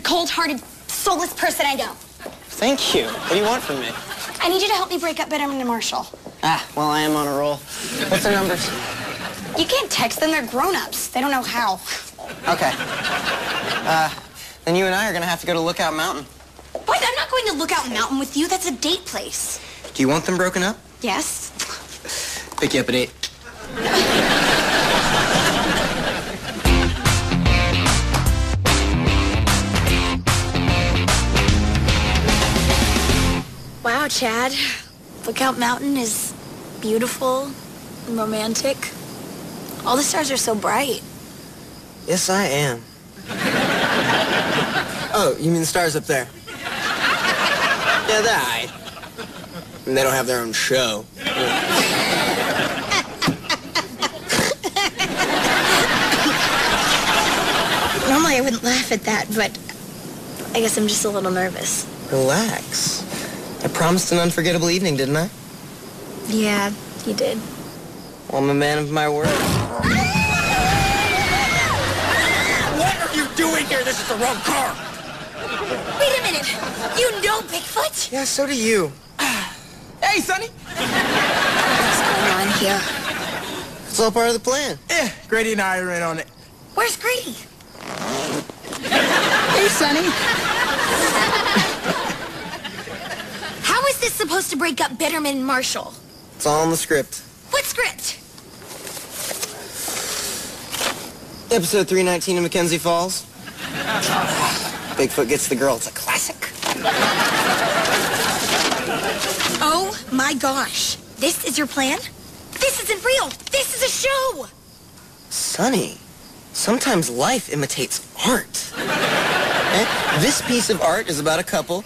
cold-hearted, soulless person I know. Thank you. What do you want from me? I need you to help me break up Bitterman and Marshall. Ah, well, I am on a roll. What's their numbers? You can't text them. They're grown-ups. They don't know how. Okay. Uh, then you and I are going to have to go to Lookout Mountain. What? I'm not going to Lookout Mountain with you. That's a date place. Do you want them broken up? Yes. Pick you up at 8. know, Chad. Lookout Mountain is beautiful and romantic. All the stars are so bright. Yes, I am. oh, you mean the stars up there? Yeah, they're right. And they don't have their own show. Normally I wouldn't laugh at that, but I guess I'm just a little nervous. Relax. I promised an unforgettable evening, didn't I? Yeah, you did. Well, I'm a man of my word. What are you doing here? This is the wrong car. Wait a minute. You know Bigfoot? Yeah, so do you. Hey, Sonny. What's going on here? It's all part of the plan. Yeah, Grady and I are in on it. Where's Grady? Hey, Sonny. Is supposed to break up Bitterman and Marshall? It's all in the script. What script? Episode 319 of Mackenzie Falls. Bigfoot gets the girl. It's a classic. Oh my gosh. This is your plan? This isn't real. This is a show. Sonny, sometimes life imitates art. This piece of art is about a couple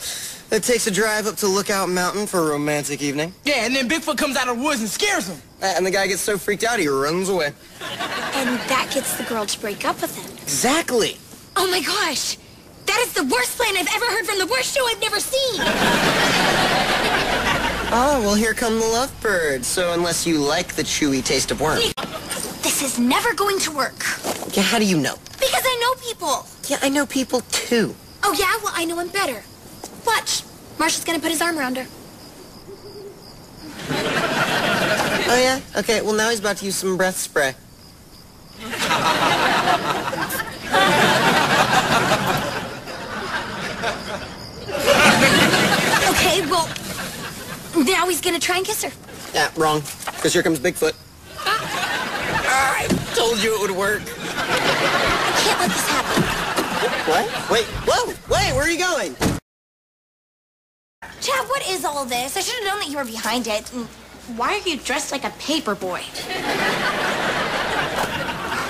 that takes a drive up to Lookout Mountain for a romantic evening. Yeah, and then Bigfoot comes out of the woods and scares him. And the guy gets so freaked out he runs away. And that gets the girl to break up with him. Exactly. Oh my gosh. That is the worst plan I've ever heard from the worst show I've never seen. Oh, well, here come the lovebirds. So unless you like the chewy taste of worm. This is never going to work. Yeah, how do you know? Because I know people. Yeah, I know people too. Oh yeah? Well, I know him better. Watch. Marshall's gonna put his arm around her. Oh, yeah? Okay, well, now he's about to use some breath spray. Okay, well, now he's gonna try and kiss her. Yeah, wrong. Because here comes Bigfoot. I told you it would work. I can't let this happen. What? Wait, whoa, wait, where are you going? Chad, what is all this? I should have known that you were behind it. And Why are you dressed like a paper boy?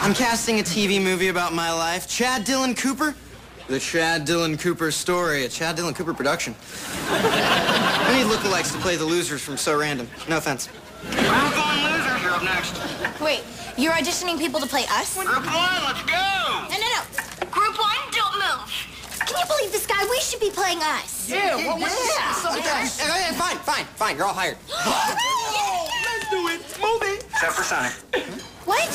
I'm casting a TV movie about my life. Chad Dylan Cooper. The Chad Dylan Cooper story, a Chad Dylan Cooper production. I need lookalikes to play the losers from So Random. No offense. Group one losers, you're up next. Wait, you're auditioning people to play us? No, Group one, let's go! no, no. Group one, don't move. Can you believe this guy? We should be playing us. Yeah, what was Okay, okay, fine, fine, fine. You're all hired. Let's do it. Move it. Except for Sonny. What?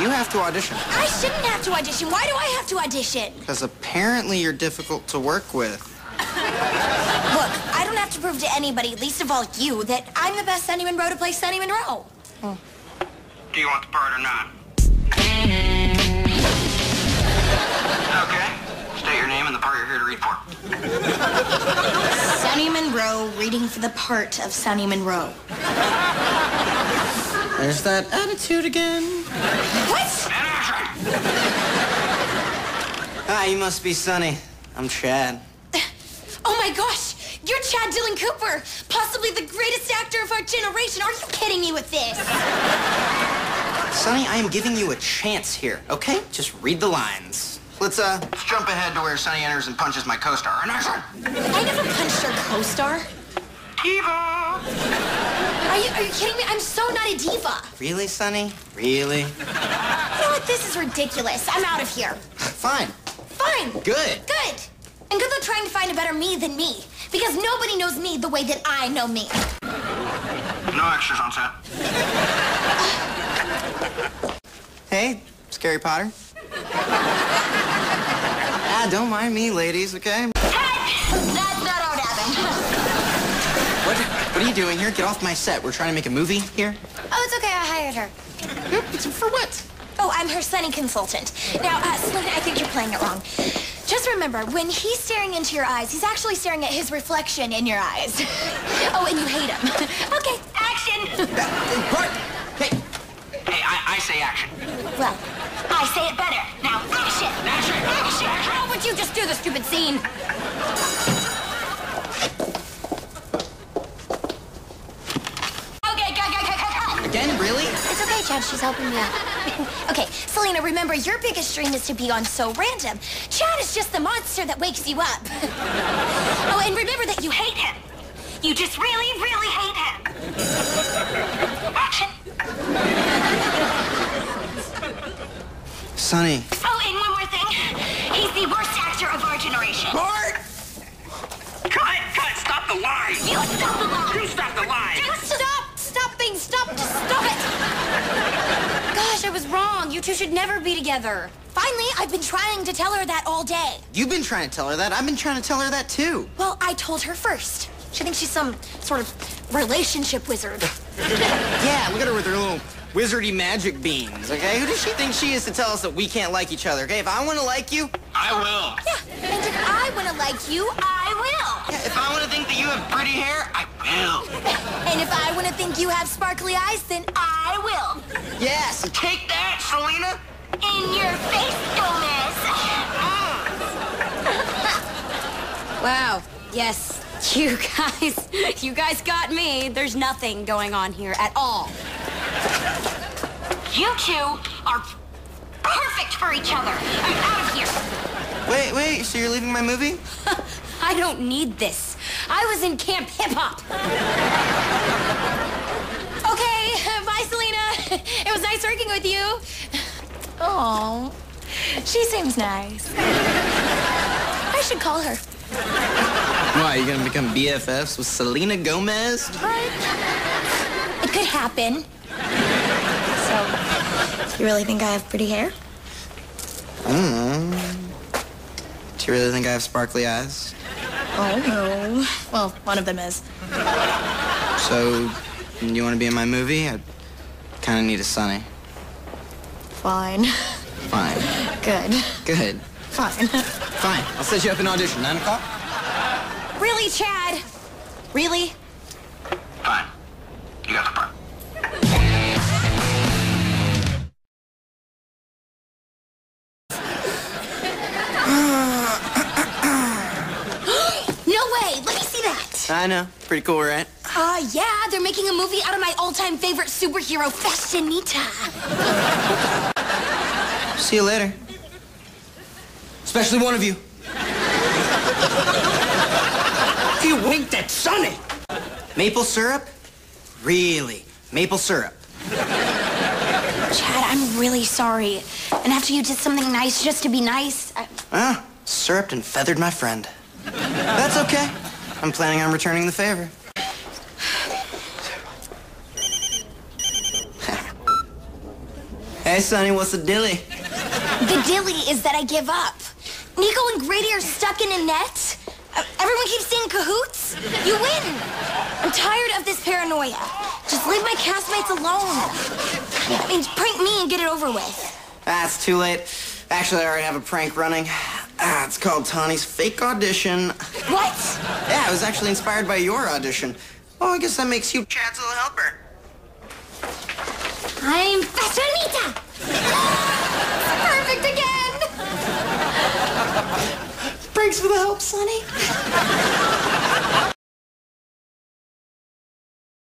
You have to audition. I shouldn't have to audition. Why do I have to audition? Because apparently you're difficult to work with. Look, I don't have to prove to anybody, least of all you, that I'm the best Sonny Munroe to play Sonny Munroe. Oh. Do you want the part or not? Okay. State your name and the part you're here to read for. Sonny Munroe reading for the part of Sonny Munroe. There's that attitude again. What? And! Ah, you must be Sonny. I'm Chad. Oh my gosh! You're Chad Dylan Cooper, possibly the greatest actor of our generation. Are you kidding me with this? Sonny, I am giving you a chance here, okay? Just read the lines. Let's, uh, Let's jump ahead to where Sonny enters and punches my co-star. And action! I never punched your co-star. Eva! Are you, are you kidding me? I'm so not a diva. really, Sonny? Really? You know what? This is ridiculous. I'm out of here. Fine. Fine. Good. Good. And good luck trying to find a better me than me. Because nobody knows me the way that I know me. No extras on set. Hey, Scary Potter. Ah, don't mind me, ladies, okay? That's not how it happened. What, what are you doing here? Get off my set. We're trying to make a movie here. Oh, it's okay. I hired her. For what? Oh, I'm her Sonny consultant. Now, uh, Selena, I think you're playing it wrong. Just remember, when he's staring into your eyes, he's actually staring at his reflection in your eyes. oh, and you hate him. okay, action. What? Hey, Hey, I, I say action. Well, I say it better. Now, action. Action. Action. How would you just do the stupid scene? Okay, cut, cut, cut, cut, cut. again? Really? It's okay, Chad. She's helping me out. okay, Selena, remember, your biggest dream is to be on So Random. Chad is just the monster that wakes you up. oh, and remember that you hate him. You just really, really hate him. Action. Sonny. Of generation. Bart! Cut, cut, stop the lie. You stop the lie. You stop the lie. You stop! Stop being stop! Just stop it! Gosh, I was wrong. You two should never be together. Finally, I've been trying to tell her that all day. You've been trying to tell her that. I've been trying to tell her that too. Well, I told her first. She thinks she's some sort of relationship wizard. Yeah, look at her with her little wizardy magic beans, okay? Who does she think she is to tell us that we can't like each other, okay? If I want to like you, I will. Yeah, and if I want to like you, I will. if I want to think that you have pretty hair, I will. And if I want to think you have sparkly eyes, then I will. yes. Take that, Selena. In your face, Gomez. wow. Yes. You guys, you guys got me. There's nothing going on here at all. You two are perfect for each other. I'm out of here. Wait, wait. So you're leaving my movie? I don't need this. I was in Camp Hip Hop. okay, bye, Selena. It was nice working with you. Oh, she seems nice. I should call her. Why, you gonna become BFFs with Selena Gomez? It could happen. So, you really think I have pretty hair? Mm-hmm. Do you really think I have sparkly eyes? Oh, no. Well, one of them is. So, you want to be in my movie? I kind of need a Sonny. Fine. Fine. Good. Good. Fine. Fine. I'll set you up an audition. Nine o'clock? Really, Chad? Really? I know. Pretty cool, right? Uh, yeah, they're making a movie out of my all-time favorite superhero, Fashionita. See you later. Especially one of you. You winked at Sonny. Maple syrup? Really? Maple syrup. Chad, I'm really sorry. And after you did something nice just to be nice, I... Ah, syruped and feathered my friend. That's okay. I'm planning on returning the favor. hey, Sonny, what's the dilly? the dilly is that I give up. Nico and Grady are stuck in a net. Uh, Everyone keeps saying cahoots. You win. I'm tired of this paranoia. Just leave my castmates alone. I mean, prank me and get it over with. Ah, too late. Actually, I already have a prank running. Ah, it's called Tawni's Fake Audition. What? Yeah, it was actually inspired by your audition. Oh, I guess that makes you Chad's little helper. I'm Fashionita. Perfect again. Thanks for the help, Sonny.